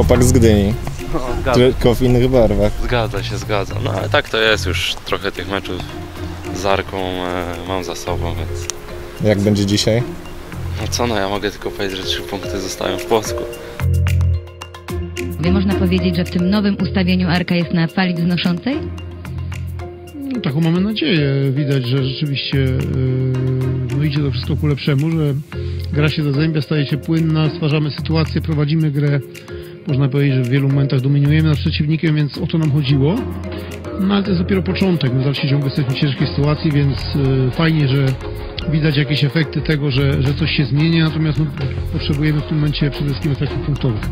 chłopak z Gdyni, No, zgadza, tylko w innych barwach. zgadza się, zgadza. No ale tak to jest już trochę tych meczów z Arką e, mam za sobą, więc Jak będzie dzisiaj? no co no, ja mogę tylko powiedzieć, że trzy punkty zostają w Płocku. Wie, można powiedzieć, że w tym nowym ustawieniu Arka jest na fali wznoszącej? No, taką mamy nadzieję. Widać, że rzeczywiście yy, no idzie to wszystko ku lepszemu, że gra się zazębia, staje się płynna, stwarzamy sytuację, prowadzimy grę. Można powiedzieć, że w wielu momentach dominujemy nad przeciwnikiem, więc o to nam chodziło. No ale to jest dopiero początek. My dalszy ciągle jesteśmy w ciężkiej sytuacji, więc yy, fajnie, że widać jakieś efekty tego, że, że coś się zmienia, natomiast no, potrzebujemy w tym momencie przede wszystkim efektów punktowych.